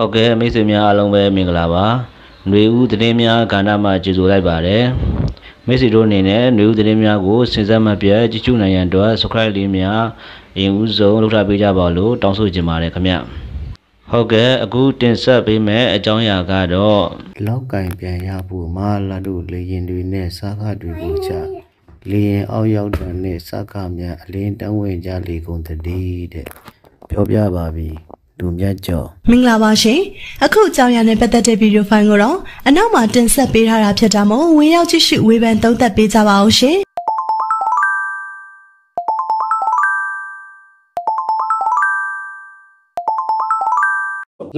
ဟုတ်ကဲ့မိတ်ဆွေများအားလုံးပဲမင်္ဂလာပါຫນွေဦးသတင်းများကဏ္ဍမှာကြိုဆိုလိုက်ပါတယ်မိတ်ဆွေတို့အနေနဲ့ຫນွေဦးသတင်းများကိုစဉ်ဆက်မပြတ်ကြည့်ရှုနိုင်ရန်အတွက် subscribe လေးများအရင်ဦးဆုံးလုပ်ထားပေးကြပါလို့တောင်းဆိုချင်ပါတယ်ခင်ဗျဟုတ်ကဲ့အခုတင်ဆက်ပေးမယ့်အကြောင်းအရာကတော့ လောက်ကင်ပြန်ရဖို့မဟာလာတို့လေရင်တွေနဲ့စားခတွေကိုချလေရင်အောက်ရောက်တဲ့နဲ့စားခများအလင်းတန်းဝင်ကြလေကုန်တည်းတဲ့ပြောပြပါပြီ လူမြတ်ကျော်မင်္ဂလာပါရှင်အခုအကြောင်းအရာနဲ့ပတ်သက်တဲ့ဗီဒီယိုဖိုင်ကိုတော့အနောက်မှာတင်ဆက်ပေးထားတာဖြစ်တာမို့ဝင်ရောက်ကြည့်ရှုဝေဖန်သုံးသပ်ပေးကြပါအောင်ရှင်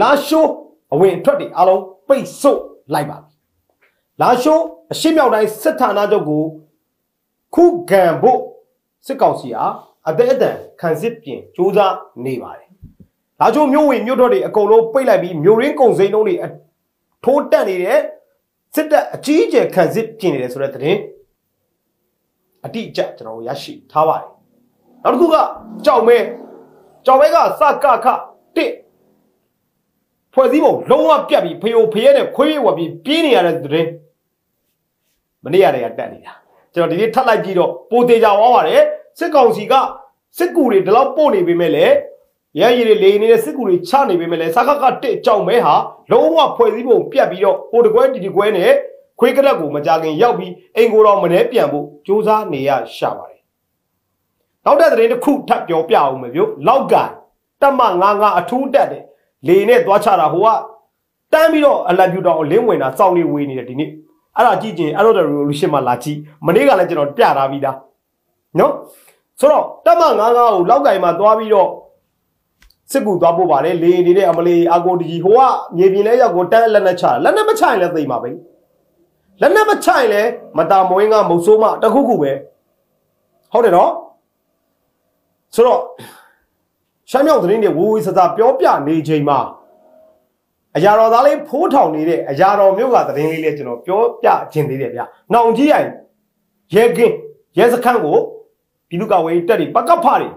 လာရှိုးအဝင်အထွက်တွေအားလုံးပိတ်ဆို့လိုက်ပါပြီလာရှိုးအရှိမြောက်တိုင်းစစ်ဌာနချုပ်ကိုခုခံဖို့စစ်ကောင်စီအားအသက်အတန်ခံစစ်ပြင်စူးစမ်းနေပါတယ် လာရှိုးမြို့ဝင်မြို့ထွက်တွေအကုန်လုံးပိတ်လိုက်ပြီးမြို့ရင်းကုံစိမ်းတုံးတွေအထိုးတက်နေတဲ့စစ်တပ်အကြီးအကျယ်ခံစစ်ပြင်နေတယ်ဆိုတဲ့သတင်းအတိအကျကျွန်တော်တို့ရရှိထားပါတယ်နောက်တစ်ခုကကြောက်မဲကြောက်မဲကစကခတစ်ဖွဲ့စည်းပုံလုံးဝပြတ်ပြီးဖယိုဖရဲနဲ့ခွေးရွဝပြီးပြင်းနေရတဲ့သတင်းမနေ့ရတယ်ကတက်နေတာကျွန်တော်ဒီနေ့ထပ်လိုက်ကြည့်တော့ပိုသေးကြသွားပါတယ်စစ်ကောင်စီကစစ်ကူတွေဒီလောက်ပို့နေပေမဲ့လည်း ရရည်တွေလေနေတဲ့စစ်ကူတွေချနေပေမဲ့လည်းစခကတစ်ကြောင်မဲဟာလုံးဝဖွဲ့စည်းပုံပြတ်ပြီးတော့ဟိုတကွဲတီတီကွဲနဲ့ခွေးကရက်ကိုမကြခင်ရောက်ပြီးအိမ်ကိုတော်မနှဲပြန်ဖို့စူးစမ်းနေရရှာပါတယ်နောက်တဲ့သတင်းတစ်ခုထပ်ပြောပြအောင်မယ်ဗျလောက်ကန်တက်မ99အထူးတက်တယ်လေနဲ့သွားချတာဟိုကတန်းပြီးတော့အလံပြူတော်လင်းဝင်တာစောင်းလေးဝေးနေတယ်ဒီနေ့အဲ့ဒါကြည့်ချင်းအဲ့တော့ revolution မှာလာကြည့်မနေ့ကလည်းကျွန်တော်ပြထားပြီးသားနော်ဆိုတော့တက်မ99ကိုလောက်ကင်မှာသွားပြီးတော့ စစ်ကူသွားပို့ပါတယ်လေနေတဲ့အမလီအာကိုတီဟိုကမြေပြင်လဲရောက်ကိုတန်းလက်နဲ့ချတာလက်နဲ့မချရင်လည်းသိမှာပဲလက်နဲ့မချရင်လည်းမတာမဝင်းကမုတ်ဆိုးမတခုခုပဲဟုတ်တယ်နော်ဆိုတော့ရှမ်းမြောက်သတင်းတွေဝူဝီဆဆပြောပြနေချိန်မှာအရာတော်သားလေးဖိုးထောင်နေတဲ့အရာတော်မျိုးကသတင်းလေးလေးကျွန်တော်ပြောပြခြင်းသေးတယ်ဗျ။နောင်ကြီးရိုင်ရဲကင်းရဲစခန်းကိုပြည်သူ့ကာကွယ်ရေးတပ်တွေပကဖတွေ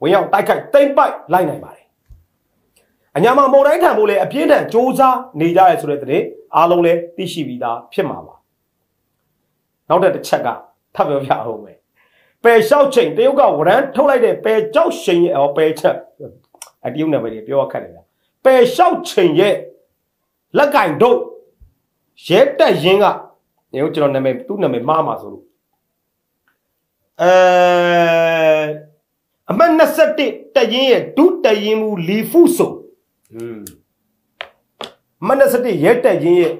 ဝင်ရောက်တိုက်ခိုက်တိမ့်ပိုက်လိုက်နိုင်ပါတယ်။ အညာမှာမုံတိုင်းထံဖို့လေအပြင်းထန်စ조사နေကြရဲဆိုတဲ့သတင်းအားလုံးလည်းသိရှိပြီးသားဖြစ်မှာပါ။နောက်တစ်ချက်ကထပ်ပြောပြအောင်မယ်။ပယ်လျှောက်ချိန်တရုတ်ကဝရမ်းထုတ်လိုက်တဲ့ပယ်ကြောက်ချိန်ရဲ့အော်ပယ်ချက်အတရုတ်နာမည်တွေပြောရခက်တယ်ဗျပယ်လျှောက်ချိန်ရဲ့လက်ကင်တို့ရဲတက်ရင်ကဒီကိုကျွန်တော်နာမည်သူ့နာမည်မှားမှာဆိုလို့အဲအမတ်21တက်ရင်ရဲ့ဒုတက်ရင်မူလီဖုဆို อืมအမတ်21ရဲတက်ရင်ရဲ့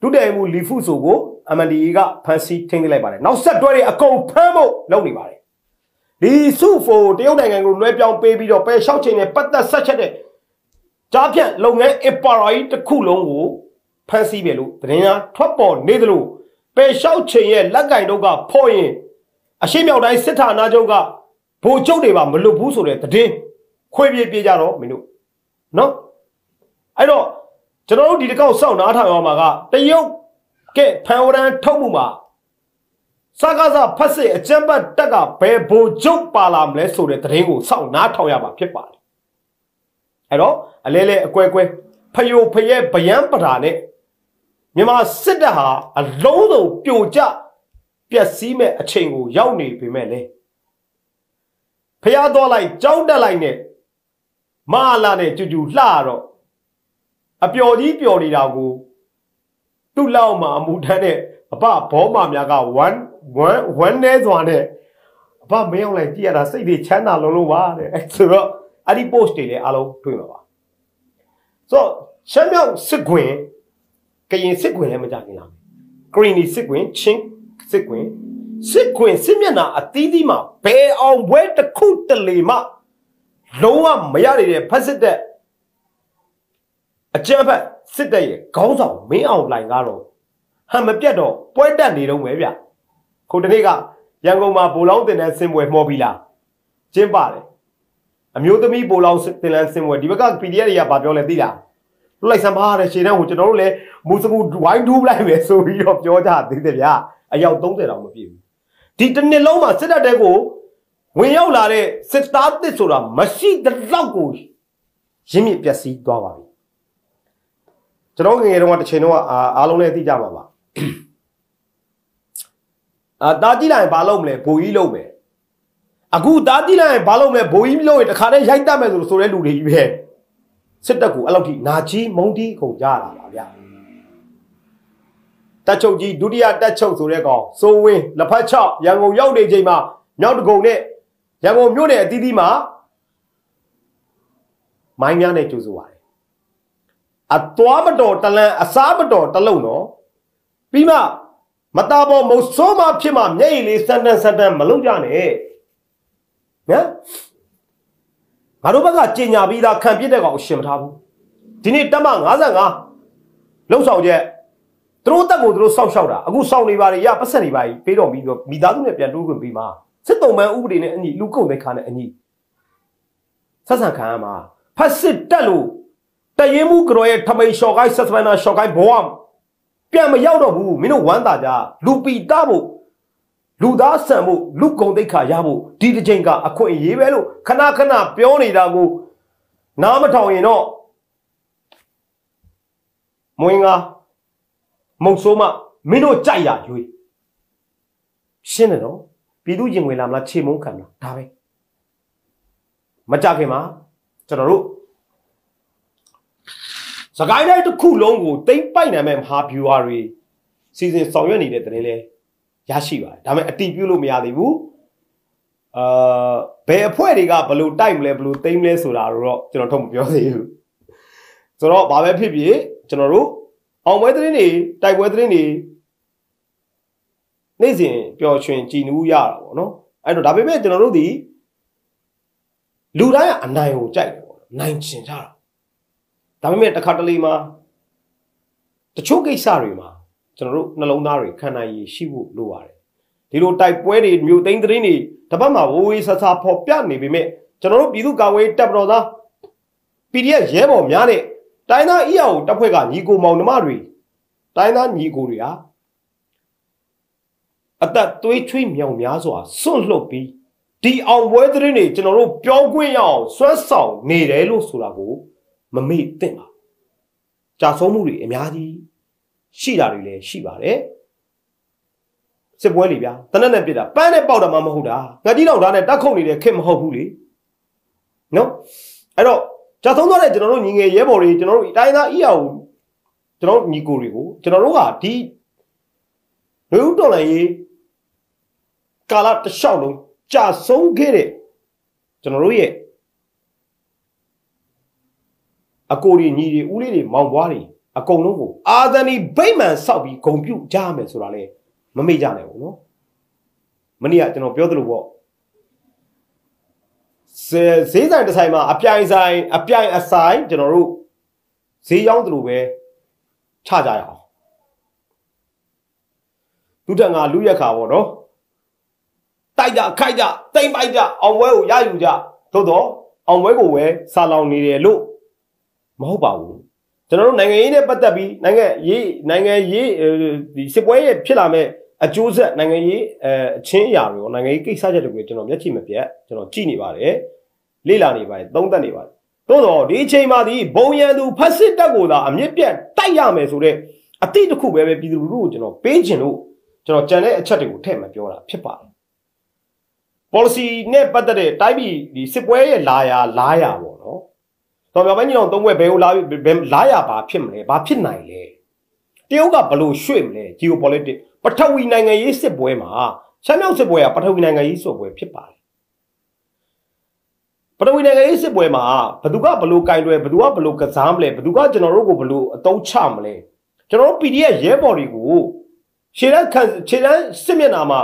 ဒုတက်ရင်မူလီဖုဆိုကို MNDE ကဖန်ဆီးထိန်းသိမ်းလိုက်ပါတယ်နောက်ဆက်တွဲတွေအကုန်ဖမ်းဖို့လုပ်နေပါတယ်ဒီစုဖိုတရုတ်နိုင်ငံကိုလွှဲပြောင်းပေးပြီးတော့ပယ်လျှောက်ချိန်နဲ့ပတ်သက်ဆက်ချက်တဲ့ကြားဖြတ်လုပ်ငန်းအပါရာကြီးတစ်ခုလုံးကိုဖန်ဆီးတယ်လို့သတင်းများထွက်ပေါ်နေသလိုပယ်လျှောက်ချိန်ရဲ့လက်ကင်တို့ကဖော့ရင်အရှိမြောက်တိုင်းစစ်ဌာနချုပ်ကဗိုလ်ချုပ်တွေပါမလွတ်ဘူးဆိုတဲ့သတင်းခွေပြေးပြေးကြတော့မင်းတို့နော် အဲ့တော့ကျွန်တော်တို့ဒီတစ်ခေါက်စောင့်နားထောင်ရမှာကတရုတ်ကဲဖန်ဝရန်ထုတ်မှုမှာစကားစဖတ်စစ်အကြံပတ်တက်ကဘယ်ဘိုလ်ချုပ်ပါလာမလဲဆိုတဲ့သတင်းကိုစောင့်နားထောင်ရမှာဖြစ်ပါတယ်အဲ့တော့အလဲလဲအကွဲကွဲဖယိုဖရဲဗယံပဓာနဲ့မြန်မာစစ်တပ်ဟာအလုံးစုံပြိုကျပျက်စီးမဲ့အချိန်ကိုရောက်နေပေမဲ့လေဖျားတော့လိုက်ကြောင်းတက်လိုက်နဲ့မဟာလာနဲ့ကျူကျူလှတော့ အပျော်ကြီးပျော်နေတာကိုသူ့လောက်မှာအမူထမ်းတဲ့အဘဘောမာများက1 1 1နဲစွာနဲ့အဘမင်းအောင်လိုက်ကြည့်ရတာစိတ်တွေချမ်းသာလုံးလုံးပါတဲ့အဲဆိုတော့အဲ့ဒီ post တွေလည်းအားလုံးတွေ့မှာပါဆိုတော့ရှမ်းမြောက်စစ်ခွင်ကရင်စစ်ခွင်လည်းမကြခင်လားကရင်နီစစ်ခွင်ချင်းစစ်ခွင်စစ်ခွင်စစ်မျက်နှာအသီးသီးမှာဘယ်အောင်ဘွဲတစ်ခုတလေမှလုံးဝမရနေတဲ့ဖက်စစ်တဲ့ အကြမ်းဖက်စစ်တပ်ရဲ့ခေါင်းဆောင်မင်းအောင်လှိုင်ကတော့ဟန်မပြတ်တော့ပွဲတက်နေတော့မယ်ဗျခုတနေ့ကရန်ကုန်မှာဗိုလ်လောင်းတင်တဲ့ဆင်ပွဲမှော်ပြီလားကျင်းပါတယ်အမျိုးသမီးဗိုလ်လောင်းတင်တဲ့ဆင်ပွဲဒီဘက်က PDF တွေကဘာပြောလဲသိလားလွတ်လိုက်စမ်းပါတဲ့ရှေ့တန်းကိုကျွန်တော်တို့လည်းမူစကူဝိုင်းဒူးလိုက်မယ်ဆိုပြီးတော့ပြောကြသေးတယ်ဗျအယောက်30တောင်မပြည့်ဘူးဒီတစ်နှစ်လုံးမှာစစ်တပ်တဲ့ကိုဝင်ရောက်လာတဲ့စစ်သားတစ်ဆိုတာမရှိတဲ့လောက်ကိုရင်းမြစ်ပျက်စီးသွားပါပြီ ကျွန်တော်ငယ်ငယ်တုန်းကတစ်ချိန်တုန်းကအာအားလုံးလည်းသိကြမှာပါအာတားကြည့်လိုက်ရင်ဘာလုပ်မလဲဘိုးကြီးလုပ်မယ်အခုတားကြည့်လိုက်ရင်ဘာလုပ်မလဲဘိုးကြီးလုပ်ရင်တခါတည်းရိုက်တတ်မယ်ဆိုလို့ဆိုတဲ့လူတွေကြီးပဲစစ်တပ်ကိုအဲ့လောက်ထိနာကြီးမုံတီးကုန်ကြတာပါဗျာတက်ချုပ်ကြီးဒုတိယတက်ချုပ်ဆိုတဲ့ကောင်စိုးဝင်းလက်ဖက်ချောက်ရန်ကုန်ရောက်နေချိန်မှာမြောက်တကုံနဲ့ရန်ကုန်မြို့နယ်အသီးသီးမှာမိုင်းများနဲ့ကြိုးဆိုပါတယ် အသွားမတော်တလန်အစားမတော်တလုံးနော်ပြီးမှမတာပေါ်မုံဆိုးမဖြစ်မှမျက်ရည်လေးစန်တန်စန်တန်မလုပ်ကြနဲ့နော်ငါတို့ဘက်ကကြင်ညာပြီးသားခံပြစ်တဲ့ကောင်အရှင်မထားဘူးဒီနေ့တက်မ55လုံဆောင်ချက်သူတို့တက်ကိုသူတို့စောက်ရှောက်တာအခုစောက်နေပါလေရပတ်ဆက်နေပါပြီပေးတော့ပြီးတော့မိသားစုနဲ့ပြန်တိုးခွင့်ပေးမှာစစ်တုံးပန်းဥပဒေနဲ့အညီလူကုန်တဲ့ခါနဲ့အညီဆက်ဆံခံရမှာဖက်စစ်တက်လို့တ ရင်မှုကရောရဲ့ထမိန်ရှော့ကိုင်းဆက်စပန်နာရှော့ကိုင်းဘောပြန်မရောက်တော့ဘူးမင်းတို့ဝမ်းသာကြလူပီတာဖို့လူသားဆန်ဖို့လူကုံတိတ်ခါရဖို့ဒီတစ်ချိန်ကအခွင့်အရေးပဲလို့ခဏခဏပြောနေတာကိုနားမထောင်ရင်တော့မွင်းကားမုံဆိုးမမင်းတို့ကြိုက်ရရွေးရှင်းတယ်နော်ပြည်သူရင်ဝင်လာမလားခြေမုံခံလားဒါပဲမကြခင်မှာကျွန်တော်တို့ စကိုင်းတိုင်းတစ်ခုလုံးကိုတိမ့်ပိုက်နိုင်မဲ့မဟာဗျူဟာတွေစီစဉ်ဆောင်ရွက်နေတဲ့တဲ့လဲရရှိပါတယ်ဒါပေမဲ့အတိပြုလို့မရသေးဘူးအာဘယ်အဖွဲ့တွေကဘလို့တိုက်မလဲဘလို့တိမ့်မလဲဆိုတာတော့ကျွန်တော်ထုတ်မပြောသေးဘူးဆိုတော့ဘာပဲဖြစ်ဖြစ်ကျွန်တော်တို့အောင်ပွဲသတင်းတွေတိုက်ပွဲသတင်းတွေနေ့စဉ်ပျော်ရွှင်ကြည်နူးရတာပေါ့နော်အဲ့တော့ဒါပေမဲ့ကျွန်တော်တို့ဒီလူတိုင်းကအနိုင်ကိုကြိုက်တယ်ပေါ့နိုင်ချင်ကြတာ ဒါပေမဲ့တစ်ခါတလေမှာတချို့ကိစ္စတွေမှာကျွန်တော်တို့နှလုံးသားတွေခံနိုင်ရရှိဖို့လိုပါတယ်ဒီလိုတိုက်ပွဲတွေမြို့သိမ်းသတင်းတွေတစ်ပတ်မှာဝဝေးဆဆဖော်ပြနေပေမဲ့ကျွန်တော်တို့ပြည်သူ့ကာကွယ်တပ်တော်သား PDF ရဲဘော်များနဲ့တိုင်းသား EAO တပ်ဖွဲ့ကညီကိုမောင်နှမတွေတိုင်းသားညီကိုတွေဟာအသက်သွေးချွေးမြောင်များစွာစွန့်လှုပ်ပြီးဒီအောင်ပွဲသတင်းတွေကျွန်တော်တို့ပြောခွင့်ရအောင်စွမ်းဆောင်နေတယ်လို့ဆိုတာကို မမေ့သင့်ပါကြာဆုံးမှုတွေအများကြီးရှိတာတွေလည်းရှိပါတယ်စစ်ပွဲလေဗျာတနက်နဲ့ပြစ်တာပန်းနဲ့ပေါက်တာမှမဟုတ်တာငါကြီးတော်သားနဲ့တက်ခုတ်နေတဲ့ခက်မဟုတ်ဘူးလေနော်အဲ့တော့ကြာဆုံးသွားတဲ့ကျွန်တော်တို့ညီငယ်ရဲဘော်တွေကျွန်တော်တို့တိုင်းသားအီအောင်ကျွန်တော်ညီကိုတွေကိုကျွန်တော်တို့ကဒီလူဦးတော်လည်းရေးကာလတစ်လျှောက်လုံးကြာဆုံးခဲ့တဲ့ကျွန်တော်တို့ရဲ့ အကိုတွေညီတွေဦးလေးတွေမောင်ပွားတွေအကုန်လုံးကိုအာသနီဗိမ္မာန်ဆောက်ပြီးဂုံပြုတ်ကြရမယ်ဆိုတာလေမမေ့ကြနိုင်ဘူးနော်မနေ့ကကျွန်တော်ပြောသလိုပေါ့ဈေးဆိုင်တစ်ဆိုင်မှာအပြိုင်ဆိုင်အပြိုင်အဆိုင်ကျွန်တော်တို့ဈေးရောက်သလိုပဲချကြရအောင်လူတန်ကလူရက်ခါပေါ့နော်တိုက်ကြခိုက်ကြတိမ်ပိုက်ကြအောင်ဝဲကိုရယူကြသို့တော့အောင်ဝဲကိုဝဲဆာလောင်နေတယ်လို့ မဟုတ်ပါဘူးကျွန်တော်တို့နိုင်ငံရေးနဲ့ပတ်သက်ပြီးနိုင်ငံရေးနိုင်ငံရေးဒီစစ်ပွဲရဲ့ဖြစ်လာမဲ့အကျိုးဆက်နိုင်ငံရေးအအချင်းအရာတွေရောနိုင်ငံရေးကိစ္စချက်တွေကိုကျွန်တော်မျက်ခြေမပြတ်ကျွန်တော်ကြည့်နေပါတယ်လေ့လာနေပါတယ်သုံးသပ်နေပါတယ်သို့တော့ဒီအချိန်မှာဒီဘုံရန်သူဖက်စစ်တပ်ကိုသာအမြင့်ပြတ်တိုက်ရမယ်ဆိုတော့အတိတစ်ခုပဲပဲပြည်သူလူထုကိုကျွန်တော်ပေးခြင်းလို့ကျွန်တော်ကြံတဲ့အချက်တွေကိုထည့်မပြောတာဖြစ်ပါတယ် policy နဲ့ပတ်သက်တဲ့တိုင်းပြည်ဒီစစ်ပွဲရဲ့လာယာလာယာပေါ့ နော်။တော်ပြပိုင်းကြီးအောင်သုံးဘွဲဘယ်ကိုလာဘယ်လာယာဘာဖြစ်မလဲဘာဖြစ်နိုင်လဲ။တရုတ်ကဘလို့ရွှေ့မလဲ geopolitics ပထဝီနိုင်ငံရေးစစ်ပွဲမှာရှမ်းမြောက်စစ်ပွဲကပထဝီနိုင်ငံရေးစစ်ပွဲဖြစ်ပါတယ်။ပထဝီနိုင်ငံရေးစစ်ပွဲမှာဘသူကဘလို့ကင်တွယ်ဘသူကဘလို့ကစားမလဲဘသူကကျွန်တော်တို့ကိုဘလို့အတုံးချမလဲ။ကျွန်တော်တို့ PDF ရဲဘော်တွေကိုခြေလက်ခံခြေလက်စစ်မျက်နှာမှာ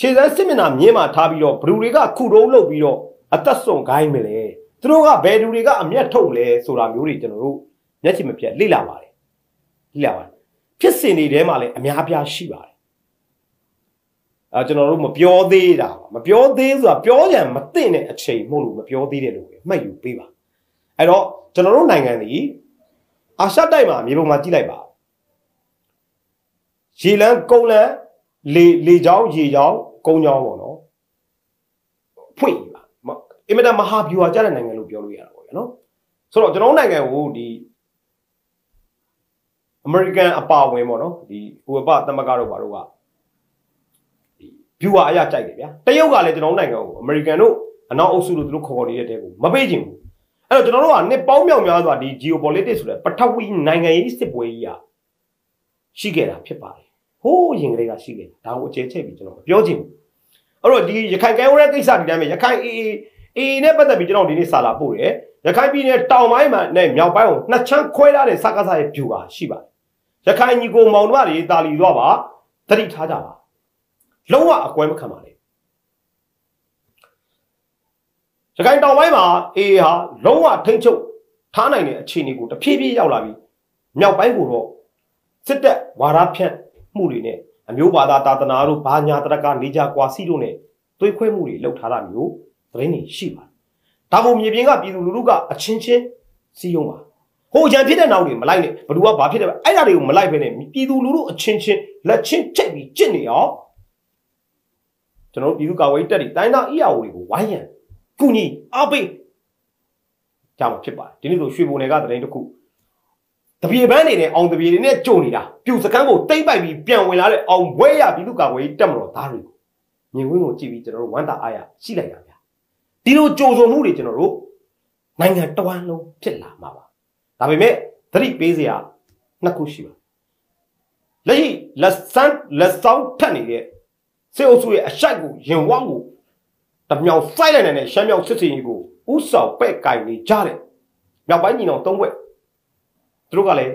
ခြေစမ်းစစ်မျက်နှာမြင်းမှာထားပြီးတော့ဘလူတွေကခုတုံးလုပ်ပြီးတော့အသက်ဆုံးခိုင်းမလဲ သူတို့ကဘယ်သူတွေကအမျက်ထုတ်လဲဆိုတာမျိုးတွေကျွန်တော်တို့မျက်ခြေမပြတ်လေ့လာပါတယ်လေ့လာပါတယ်ဖြစ်စဉ်တွေထဲမှာလည်းအများပြားရှိပါတယ်အဲကျွန်တော်တို့မပြောသေးတာမပြောသေးဆိုတာပြောကြံမသိတဲ့အချိန်မဟုတ်လို့မပြောသေးတယ်လို့ပဲမှတ်ယူပေးပါအဲ့တော့ကျွန်တော်တို့နိုင်ငံဒီအာရှတိုက်မှာမြေပုံမှာကြည့်လိုက်ပါရေလန်းကုန်းလန်းလေလေချောင်းရေချောင်းကုန်းချောင်းပေါ့နော်ဖွင့်ပါ အင်မတန်မဟာဗျူဟာကြတဲ့နိုင်ငံလို့ပြောလို့ရတာပေါ့ဗျာနော်ဆိုတော့ကျွန်တော်နိုင်ငံကိုဒီအမေရိကန်အပါဝင်ပေါ့နော်ဒီဟိုဘသမကတော့ဘာလို့ကဒီ viewer အရကြိုက်တယ်ဗျာတရုတ်ကလည်းကျွန်တော်နိုင်ငံကိုအမေရိကန်တို့အနောက်အုပ်စုတို့သူတို့ခေါ်ခေါ်နေတဲ့တဲကိုမပေးချင်ဘူးအဲ့တော့ကျွန်တော်တို့ကနှစ်ပေါင်းမြောက်များစွာဒီ geopolitics ဆိုတဲ့ပထဝီနိုင်ငံရေးစစ်ပွဲကြီးอ่ะရှိခဲ့တာဖြစ်ပါတယ်ဟိုးရင်ကလေးကရှိခဲ့တယ်ဒါကိုအခြေချက်ပြီးကျွန်တော်မပြောချင်ဘူးအဲ့တော့ဒီရခိုင်ကဲဝရဲကိစ္စဒီတိုင်းပဲရခိုင်အေးအေး နဲ့ပတ်သက်ပြီးကျွန်တော်ဒီနေ့စာလာပို့တယ်ရခိုင်ပြည်နယ်တောင်ပိုင်းမှာနဲ့မြောက်ပိုင်းကိုနှစ်ချမ်းခွဲထားတဲ့စကားစားရဲ့ view ပါရှိပါတယ်ရခိုင်ညီကိုမောင်တို့ကတွေတာလီတော့ပါသတိထားကြပါလုံးဝအကွဲမခံပါနဲ့ရခိုင်တောင်ပိုင်းမှာအေးဟာလုံးဝထိမ့်ချုပ်ထားနိုင်တဲ့အခြေအနေကိုတဖြည်းဖြည်းရောက်လာပြီးမြောက်ပိုင်းကိုတော့စစ်တပ်ဝါရဖြန့်မှုတွေနဲ့အမျိုးဘာသာတာသနာတို့ဘာညာတရကနေကြကွာစီတို့နဲ့သွေးခွဲမှုတွေလှုပ်ထားတာမျိုး သတင်းတွေရှိပါတယ်။ဒါကိုမြေပြင်ကပြည်သူလူထုကအချင်းချင်းစီးယုံပါ။ဟိုရန်ဖြစ်တဲ့နောက်တွေမလိုက်နဲ့ဘယ်သူကဘာဖြစ်တယ်အဲ့ဒါတွေကိုမလိုက်ဘဲနဲ့ပြည်သူလူထုအချင်းချင်းလက်ချင်းချိတ်ပြီးကြစ်နေအောင်ကျွန်တော်တို့ပြည်သူ့ကာကွယ်ရေးတပ်တွေတိုင်းသားအီယာအိုတွေကိုဝိုင်းရန်ကုညီအားပေးကြမှာဖြစ်ပါတယ်ဒီနေ့ဆိုရွှေဘုံနယ်ကသတင်းတစ်ခုတပြေပန်းနေတဲ့အောင်တပြေတွေနဲ့ကြုံနေတာပြူစကန်းကိုတိမ့်ပိုက်ပြီးပြန်ဝင်လာတဲ့အောင်ဘွဲရပြည်သူ့ကာကွယ်ရေးတပ်မတော်သားတွေကိုမြင်ကွင်းကိုကြည့်ပြီးကျွန်တော်တို့ဝမ်းသာအားရရှိလိုက်တာဗျာ ဒီလိုကြိုဆိုမှုတွေကျွန်တော်တို့နိုင်ငံတဝန်းလုံးဖြစ်လာမှာပါဒါပေမဲ့သတိပေးစရာနှစ်ခုရှိပါလက်ရှိလက်ဆန်းလက်ဆောင်ထက်နေတဲ့စေအုပ်စုရဲ့အရှိုက်ကိုရင်ဝါကိုတမြောင်စိုက်လိုက်တဲ့ရှမ်းမြောက်စစ်စင်ကြီးကိုဥဆောင်ပဲ့ကင်နေကြတဲ့မြောက်ပိုင်းညီနောင်သုံးဘွဲ့သူတို့ကလည်း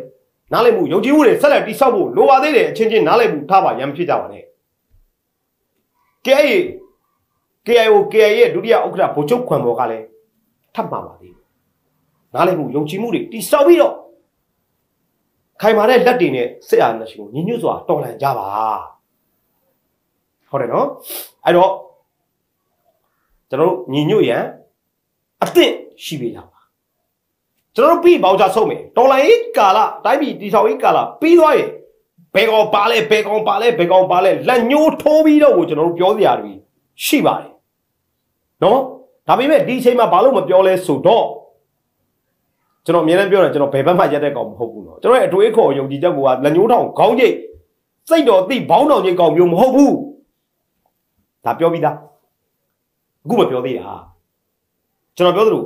နားလည်မှုယုံကြည်မှုတွေဆက်လက်တိဆောက်ဖို့လိုပါသေးတယ်အချင်းချင်းနားလည်မှုထားပါရမ်းဖြစ်ကြပါနဲ့ KA KIO KI ရဲ့ဒုတိယဥက္ကဋ္ဌဗိုလ်ချုပ်ခွန်ဘော်ကလည်းထပ်မှာပါသေးတယ်နားလည်မှုယုံကြည်မှုတွေတိဆောက်ပြီးတော့ခိုင်မာတဲ့လက်တွေနဲ့စစ်အာဏာရှင်ကိုညီညွတ်စွာတော်လှန်ကြပါဟုတ်တယ်နော်အဲ့တော့ကျွန်တော်တို့ညီညွတ်ရန်အသင့်ရှိပေးကြပါကျွန်တော်တို့ပြီးဘောက်ချဆုံးမယ်တော်လိုင်းကာလတိုင်းပြည်တီဆောင်ရေးကာလပြီးသွားရင်ဘယ်ကောင်ပါလဲဘယ်ကောင်ပါလဲဘယ်ကောင်ပါလဲလက်ညှိုးထိုးပြီးတော့ကိုကျွန်တော်တို့ပြောစရာတွေရှိပါတယ် နော်ဒါပေမဲ့ဒီအချိန်မှာဘာလို့မပြောလဲဆိုတော့ကျွန်တော်အများနဲ့ပြောတယ်ကျွန်တော်ဘယ်ဘက်မှရက်တဲ့ကောင်မဟုတ်ဘူးနော်ကျွန်တော်ရဲ့အတွေးခေါ်ယုံကြည်ချက်ကိုကလက်ညှိုးထောင်ခေါင်းကျိတ်စိတ်တော်သိဘောင်းတော်ကျိတ်ကောင်မျိုးမဟုတ်ဘူးဒါပြောပြီးသားအခုမပြောသေးတာကျွန်တော်ပြောသလို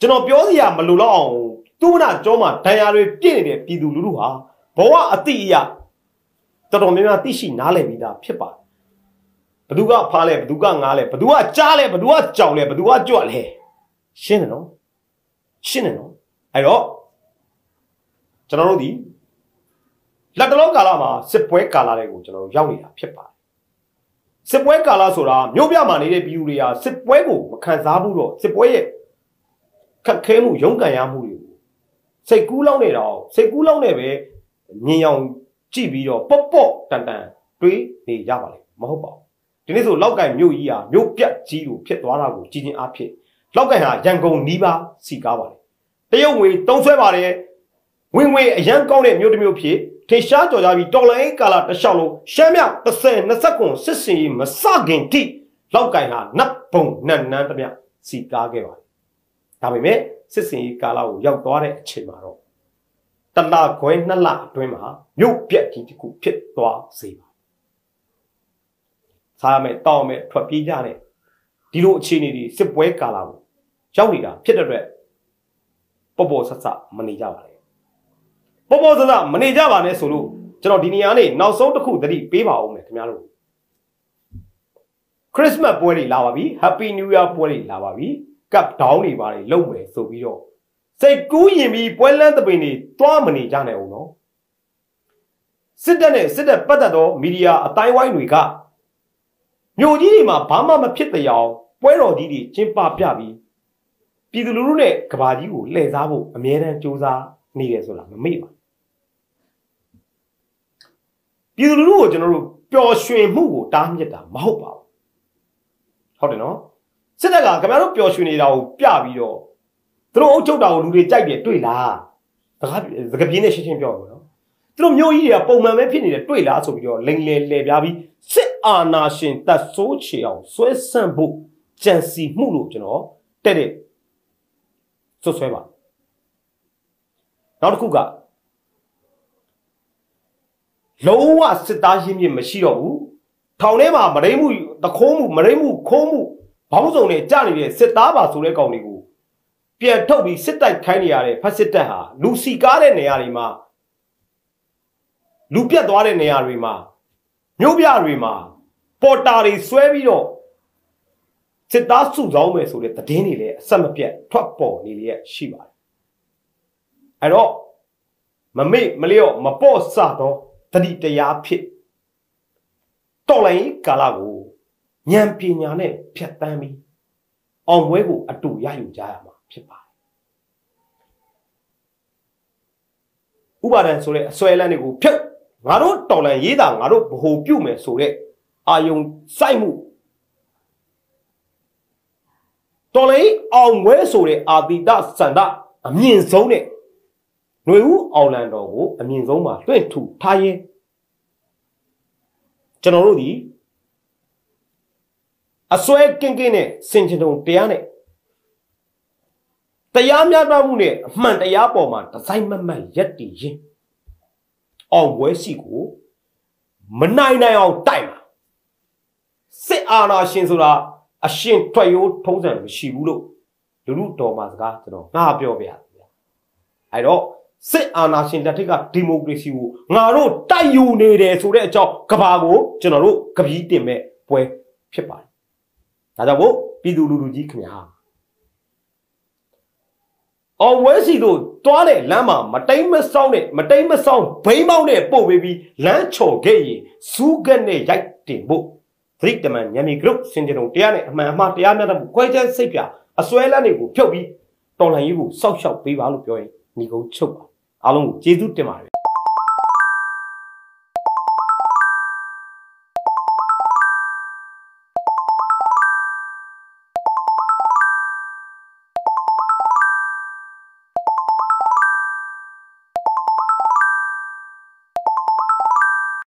ကျွန်တော်ပြောစရာမလိုတော့အောင်သူ့မနာကြောမှာဒဏ်ရာတွေပြည့်နေတဲ့ပြည်သူလူထုဟာဘဝအတိအယတော်တော်များများသိရှိနားလည်ပြီးသားဖြစ်ပါတယ် ဘသူကဖားလဲဘသူကငားလဲဘသူကကြားလဲဘသူကကြောင်လဲဘသူကကြွလဲရှင်းတယ်နော်ရှင်းတယ်နော်အဲ့တော့ကျွန်တော်တို့ဒီလက်တလုံးကာလမှာစစ်ပွဲကာလတွေကိုကျွန်တော်တို့ရောက်နေတာဖြစ်ပါတယ်စစ်ပွဲကာလဆိုတာမြို့ပြမှာနေတဲ့ပြည်သူတွေဟာစစ်ပွဲကိုမခံစားဘူးတော့စစ်ပွဲရဲ့ခက်ခဲမှုရုန်းကန်ရမှုတွေကိုစိတ်ကူးလောက်နေတော့စိတ်ကူးလောက်နေပဲမြင်အောင်ကြည့်ပြီးတော့ပေါ့ပေါ့တန်တန်တွေးနေရပါလေမဟုတ်ပါဘူး ဒီနေ့ဆိုလောက်ကင်မြို့ကြီးဟာမြို့ပြတ်ကြီးလိုဖြစ်သွားတာကိုကြည်ချင်းအားဖြင့်လောက်ကင်ဟာရန်ကုန်နီးပါးစီကားပါလေတရုတ်ငွေတုံးဆွဲပါတယ်ဝင်ငွေအရန်ကောင်းတဲ့မြို့တစ်မြို့ဖြစ်ထေရှားကြော်ကြပြီးတော်လိုင်းကာလာတစ်လျှောက်လုံးရှမ်းမြောက်30 20ကွန်စစ်စင်ကြီးမစခင်ထိလောက်ကင်ဟာနတ်ပုံနတ်နန်းတမျှစီကားခဲ့ပါတယ်ဒါပေမဲ့စစ်စင်ကြီးကာလာကိုရောက်သွားတဲ့အချိန်မှာတော့တလခွဲနှစ်လအတွင်းမှာမြို့ပြက်ကြီးတစ်ခုဖြစ်သွားစေပါ စားမယ်တောင်းမယ်ထွက်ပြေးကြတဲ့ဒီလိုအခြေအနေတွေစစ်ပွဲကာလာကိုရောက်နေတာဖြစ်တဲ့အတွက်ပေါ်ပေါ်ဆဆမနေကြပါနဲ့ပေါ်ပေါ်ဆဆမနေကြပါနဲ့ဆိုလို့ကျွန်တော်ဒီနေရာနေနောက်ဆုံးတစ်ခုသတိပေးပါဦးမယ်ခင်ဗျားတို့ခရစ်စမတ်ပွဲတွေလာပါပြီ Happy New Year ပွဲတွေလာပါပြီကပ်ဒေါင်းတွေပါတယ်လုပ်မယ်ဆိုပြီးတော့စိတ်ကူးရင်ပြီးပွဲလန်းသပင်တွေသွားမနေကြနဲ့အောင်နော်စစ်တပ်နဲ့စစ်တပ်ပတ်သက်သောမီဒီယာအတိုင်းဝိုင်းတွေက မြို့ကြီးတွေမှာဘာမှမဖြစ်တဲ့အောင်ပွဲတော်ကြီးတွေကျင်းပပြပြီးပြည်သူလူထုနဲ့ကဘာကြီးကိုလှည့်စားဖို့အမြဲတမ်းစူးစမ်းနေတယ်ဆိုတာမမေ့ပါပြည်သူလူထုကိုကျွန်တော်တို့ပျော်ရွှင်မှုကိုတားမြစ်တာမဟုတ်ပါဘူးဟုတ်တယ်နော်စစ်တပ်ကခင်ဗျားတို့ပျော်ရွှင်နေတာကိုပြပြီးတော့သူတို့အုပ်ချုပ်တာကိုလူတွေကြိုက်တယ်တွေ့လားစကားစကားပြင်းနဲ့ရှင်းရှင်းပြောပါနော် သူတို့မျိုးကြီးတွေကပုံမှန်ပဲဖြစ်နေတယ်တွေ့လားဆိုပြီးတော့လိန်လေလေပြားပြီးစစ်အာဏာရှင်တပ်ဆိုးချေအောင်ဆွဲဆန့်ဖို့ကြံစီမှုလို့ကျွန်တော်တဲ့တဲ့ဆွဆွဲပါနောက်တစ်ခုကလုံးဝစစ်သားရင်းမြစ်မရှိတော့ဘူးထောင်ထဲမှာမရိမှုတခိုးမှုမရိမှုခိုးမှုဘောင်းစုံနဲ့ကြာနေတဲ့စစ်သားပါဆိုတဲ့ကောင်တွေကိုပြန်ထုတ်ပြီးစစ်တိုက်ခိုင်းနေရတဲ့ဖက်စစ်တပ်ဟာလူစီကားတဲ့နေရာတွေမှာ လူပြတ်သွားတဲ့နေရာတွေမှာမြို့ပြတွေမှာပေါ်တာတွေဆွဲပြီးတော့စစ်သားစုဆောင်းမယ်ဆိုတဲ့သတင်းတွေလည်းအဆက်မပြတ်ထွက်ပေါ်နေလျက်ရှိပါတယ်အဲ့တော့မမေ့မလျော့မပေါ့ဆတော့တတိတရားဖြစ်တော်လိုင်းကာလကိုဉာဏ်ပညာနဲ့ဖြတ်တန်းပြီးအောင်ပွဲကိုအတူရယူကြရမှာဖြစ်ပါတယ်ဥပါဒံဆိုတဲ့အစွဲလန်းတွေကိုဖြုတ် ငါတို့တော်လန်ရေးတာငါတို့ဗဟိုပြုတ်မယ်ဆိုတဲ့အာယုံစိုက်မှုတော်လေအောင်ဝဲဆိုတဲ့အာတိတစန္ဒအမြင့်ဆုံးတဲ့ຫນွေဦးအောင်လန်တော်ကိုအမြင့်ဆုံးမှာလွှင့်ထူထားရင်ကျွန်တော်တို့ဒီအစွဲကင်းကင်းနဲ့စင်ချင်တုံတရားနဲ့တရားမျှတမှုနဲ့အမှန်တရားပေါ်မှာဒီဇိုင်းမမတ်ရက်တည်ရင် အောင်ပွဲရှိကိုမနိုင်နိုင်အောင်တိုက်မှာစစ်အာဏာရှင်ဆိုတာအရှင်ထွက်ရိုးထုံးစံမရှိဘူးလို့လူလူတော်မှာစကားကျွန်တော်ငါပြောပြရစီဗျာအဲ့တော့စစ်အာဏာရှင်လက်ထက်ကဒီမိုကရေစီကိုငါတို့တိုက်ယူနေတယ်ဆိုတဲ့အကြောင်းကဘာကိုကျွန်တော်တို့ကပီးတင်မဲ့ပွဲဖြစ်ပါတယ်ဒါကြောင့်မို့ပြည်သူလူထုကြီးခင်ဗျာ အော်ဝဲစီတို့တွားတဲ့လမ်းမှာမတိမ်မဆောင်းနဲ့မတိမ်မဆောင်းဘိန်းမောင်းနဲ့ပို့ပေးပြီးလမ်းချော်ခဲ့ရင်စူးကက်နဲ့ရိုက်တင်ဖို့သတိတမန်ညမီဂရုစင်ကြုံတရားနဲ့အမှန်အမှားတရားများတဲ့ခွဲချမ်းစိတ်ပြအစွဲလန်းတွေကိုဖြုတ်ပြီးတော်လှန်ရေးကိုစောက်ရှောက်ပေးပါလို့ပြောရင်ညီကုန်းချုပ်ပါအားလုံးကိုကျေးဇူးတင်ပါတယ်